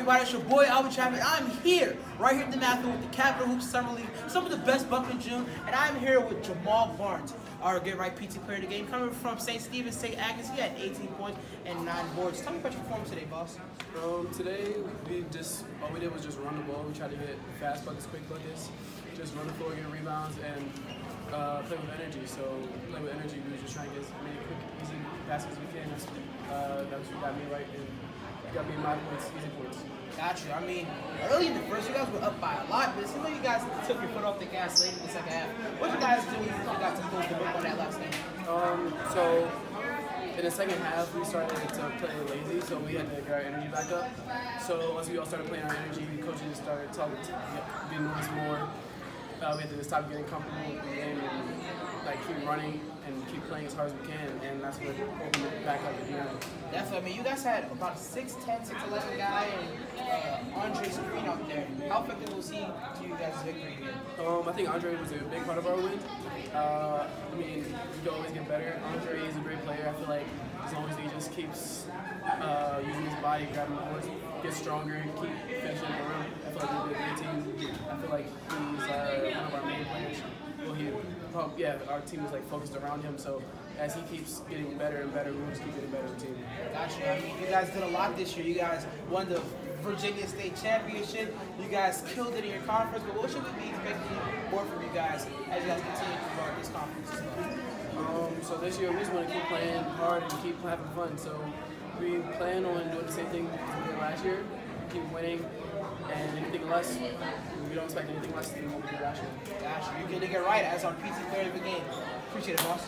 right, it's your boy Albert Chapman. I'm here, right here at the National with the Capitol Hoops Summer League, some of the best buck in June, and I'm here with Jamal Barnes, our Get Wright PT player of the game, coming from St. Stephen's St. Agnes. He had 18 points and nine boards. Tell me about your performance today, boss. Um, today we just all we did was just run the ball. We tried to get fast buckets, quick buckets, just run the floor, get rebounds, and uh, play with energy. So play with energy. We were just trying to get as many quick, easy passes as we can. Uh, that's what got me right and got me my points, easy points. Got you. I mean, early in the first, you guys were up by a lot, but it seemed like you guys took your foot off the gas late in the second half. What did you guys do when you got to close the book on that last game? Um, so in the second half, we started to play lazy, so we had to get our energy back up. So once we all started playing our energy, coaches just started talking, to, being noticed more. Uh, we had to just stop getting comfortable with the game and like keep running and keep playing as hard as we can, and that's what opened it back up again. That's what I mean, you guys had about a 6'10", 6'11 guy and uh, Andre Screen out there. How effective was he to you guys' victory again? Um, I think Andre was a big part of our win. Uh, I mean, we can always get better. Andre is a great player. I feel like as long as he just keeps uh, using his body, grabbing the boards, get stronger, and keep finishing the rim, I feel like we'll be a good team. I feel like he's uh, one of our main players. Well, well, yeah, our team is like focused around him. So as he keeps getting better and better, we'll just keep getting better team. Gotcha. I mean, you guys did a lot this year. You guys won the Virginia State Championship. You guys killed it in your conference. But what should we be expecting more from you guys as you guys continue to guard this conference as well? Um, so this year we just want to keep playing hard and keep having fun. So we plan on doing the same thing as we did last year, keep winning, less, we don't expect anything less than what we last year. You're getting it right as our PT player of the game. Appreciate it, boss.